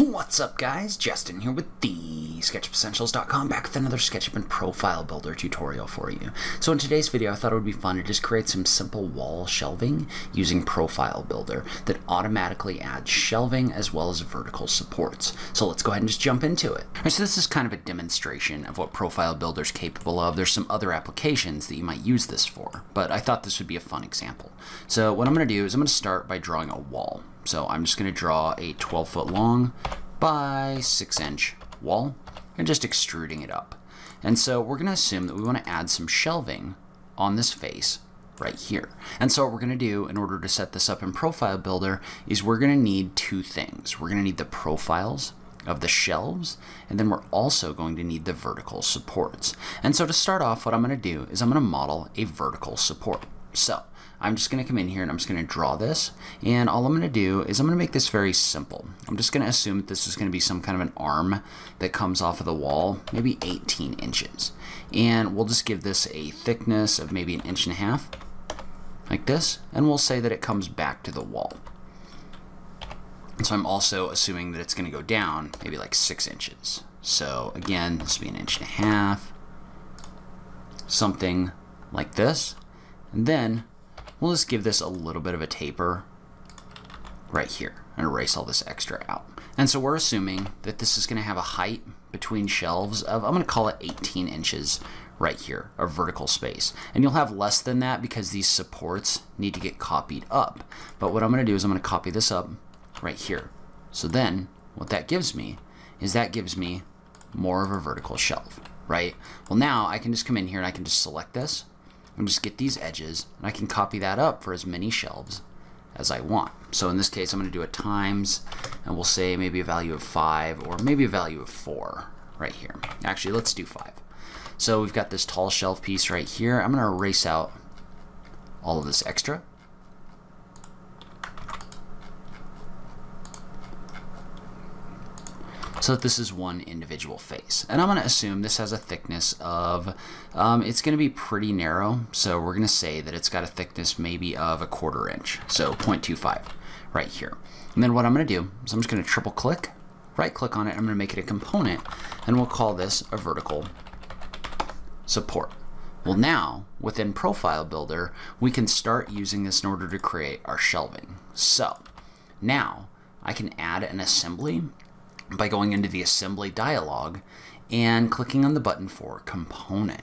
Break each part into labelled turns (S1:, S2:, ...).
S1: What's up guys? Justin here with the SketchUpEssentials.com back with another SketchUp and Profile Builder tutorial for you. So in today's video I thought it would be fun to just create some simple wall shelving using Profile Builder that automatically adds shelving as well as vertical supports. So let's go ahead and just jump into it. Right, so this is kind of a demonstration of what Profile Builder is capable of. There's some other applications that you might use this for, but I thought this would be a fun example. So what I'm going to do is I'm going to start by drawing a wall. So I'm just going to draw a 12 foot long by 6 inch wall and just extruding it up. And so we're going to assume that we want to add some shelving on this face right here. And so what we're going to do in order to set this up in Profile Builder is we're going to need two things. We're going to need the profiles of the shelves, and then we're also going to need the vertical supports. And so to start off, what I'm going to do is I'm going to model a vertical support. So I'm just going to come in here and I'm just going to draw this. And all I'm going to do is I'm going to make this very simple. I'm just going to assume that this is going to be some kind of an arm that comes off of the wall, maybe 18 inches. And we'll just give this a thickness of maybe an inch and a half, like this. And we'll say that it comes back to the wall. And so I'm also assuming that it's going to go down maybe like 6 inches. So again, this will be an inch and a half, something like this. And then We'll just give this a little bit of a taper right here and erase all this extra out. And so we're assuming that this is going to have a height between shelves of, I'm going to call it 18 inches right here, a vertical space. And you'll have less than that because these supports need to get copied up. But what I'm going to do is I'm going to copy this up right here. So then what that gives me is that gives me more of a vertical shelf, right? Well, now I can just come in here and I can just select this and just get these edges and I can copy that up for as many shelves as I want. So in this case I'm going to do a times and we'll say maybe a value of 5 or maybe a value of 4 right here. Actually let's do 5. So we've got this tall shelf piece right here. I'm going to erase out all of this extra so this is one individual face. And I'm going to assume this has a thickness of, um, it's going to be pretty narrow, so we're going to say that it's got a thickness maybe of a quarter inch, so 0.25 right here. And then what I'm going to do is I'm just going to triple click, right click on it, I'm going to make it a component, and we'll call this a vertical support. Well now, within Profile Builder, we can start using this in order to create our shelving. So, now I can add an assembly by going into the assembly dialog and clicking on the button for component.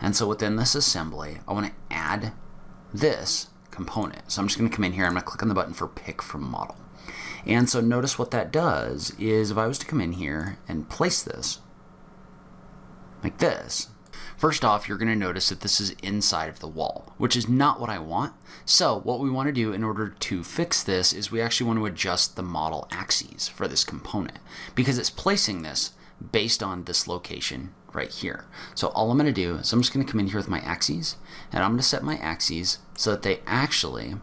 S1: And so within this assembly, I want to add this component. So I'm just going to come in here, I'm going to click on the button for pick from model. And so notice what that does is if I was to come in here and place this like this, First off, you're going to notice that this is inside of the wall, which is not what I want. So what we want to do in order to fix this is we actually want to adjust the model axes for this component because it's placing this based on this location right here. So all I'm going to do is I'm just going to come in here with my axes and I'm going to set my axes so that they actually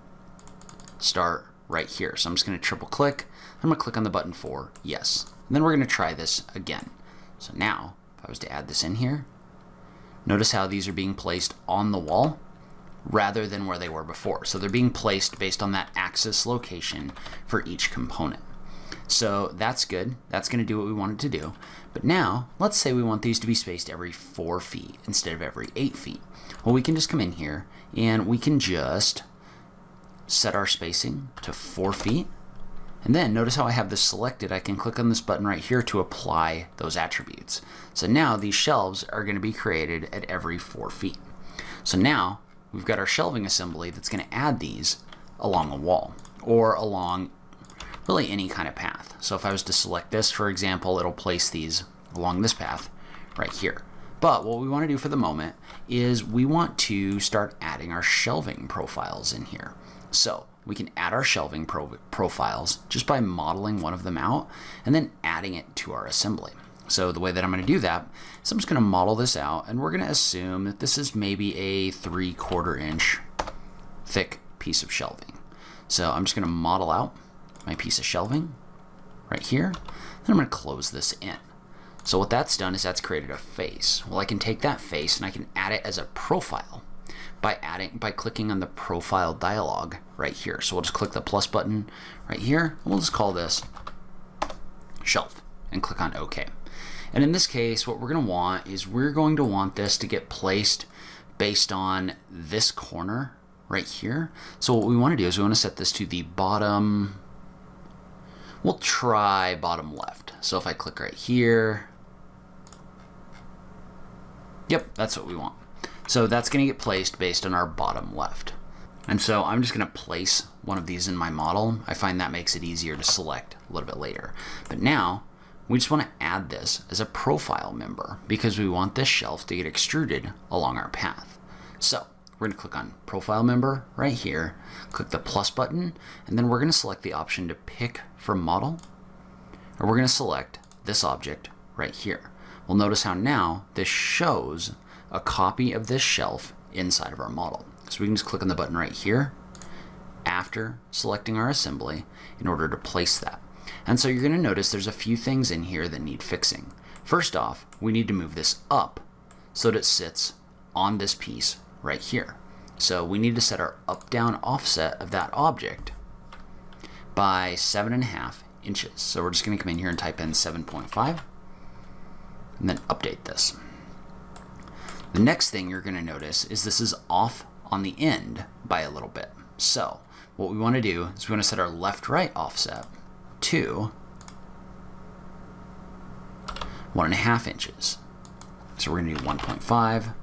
S1: start right here. So I'm just going to triple click. I'm going to click on the button for yes. And then we're going to try this again. So now if I was to add this in here, Notice how these are being placed on the wall rather than where they were before. So they're being placed based on that axis location for each component. So that's good. That's going to do what we wanted to do. But now, let's say we want these to be spaced every 4 feet instead of every 8 feet. Well, we can just come in here and we can just set our spacing to 4 feet and then notice how I have this selected. I can click on this button right here to apply those attributes. So now these shelves are going to be created at every four feet. So now we've got our shelving assembly that's going to add these along a wall or along really any kind of path. So if I was to select this, for example, it'll place these along this path right here. But what we want to do for the moment is we want to start adding our shelving profiles in here. So we can add our shelving pro profiles just by modeling one of them out and then adding it to our assembly. So the way that I'm going to do that is I'm just going to model this out and we're going to assume that this is maybe a 3 quarter inch thick piece of shelving. So I'm just going to model out my piece of shelving right here. Then I'm going to close this in. So what that's done is that's created a face. Well, I can take that face and I can add it as a profile by adding by clicking on the profile dialog right here. So we'll just click the plus button right here. We'll just call this shelf and click on OK. And in this case, what we're going to want is we're going to want this to get placed based on this corner right here. So what we want to do is we want to set this to the bottom, we'll try bottom left. So if I click right here, yep, that's what we want. So that's going to get placed based on our bottom left. And so I'm just going to place one of these in my model. I find that makes it easier to select a little bit later. But now we just want to add this as a profile member because we want this shelf to get extruded along our path. So we're going to click on profile member right here, click the plus button, and then we're going to select the option to pick from model, and we're going to select this object right here. We'll notice how now this shows a copy of this shelf inside of our model. So we can just click on the button right here after selecting our assembly in order to place that. And so you're going to notice there's a few things in here that need fixing. First off, we need to move this up so that it sits on this piece right here. So we need to set our up-down offset of that object by seven and a half inches. So we're just going to come in here and type in 7.5 and then update this. The next thing you're going to notice is this is off on the end by a little bit. So what we want to do is we want to set our left-right offset to one and a half inches. So we're going to do 1.5 and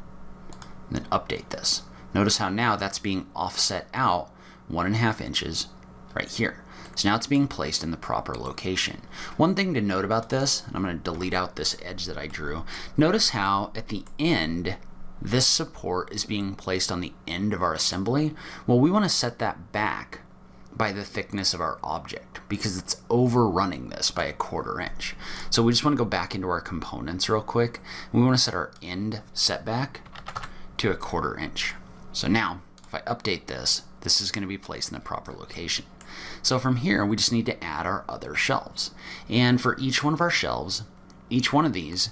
S1: then update this. Notice how now that's being offset out one and a half inches right here. So now it's being placed in the proper location. One thing to note about this, and I'm going to delete out this edge that I drew, notice how at the end this support is being placed on the end of our assembly. Well, we want to set that back by the thickness of our object because it's overrunning this by a quarter inch. So we just want to go back into our components real quick. we want to set our end setback to a quarter inch. So now, if I update this, this is going to be placed in the proper location. So from here, we just need to add our other shelves. And for each one of our shelves, each one of these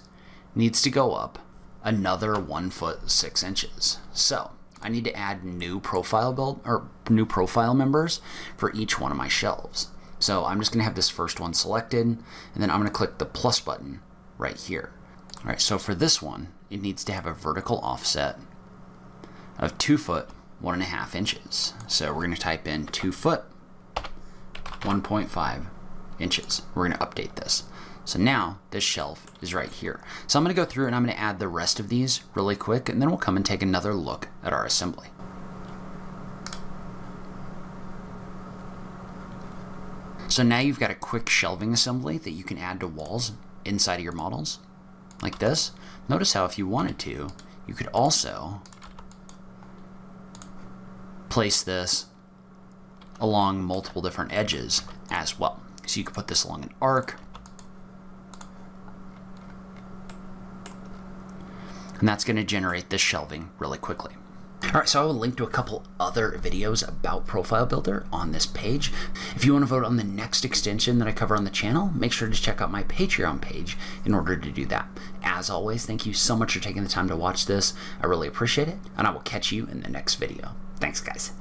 S1: needs to go up another one foot six inches. So I need to add new profile build or new profile members for each one of my shelves. So I'm just going to have this first one selected, and then I'm going to click the plus button right here. All right, so for this one, it needs to have a vertical offset of two foot, one and a half inches. So we're going to type in two foot, 1.5 inches. We're going to update this. So now this shelf is right here. So I'm going to go through and I'm going to add the rest of these really quick and then we'll come and take another look at our assembly. So now you've got a quick shelving assembly that you can add to walls inside of your models like this. Notice how if you wanted to, you could also place this along multiple different edges as well. So you could put this along an arc, and that's going to generate this shelving really quickly. Alright, so I will link to a couple other videos about Profile Builder on this page. If you want to vote on the next extension that I cover on the channel, make sure to check out my Patreon page in order to do that. As always, thank you so much for taking the time to watch this. I really appreciate it, and I will catch you in the next video. Thanks, guys.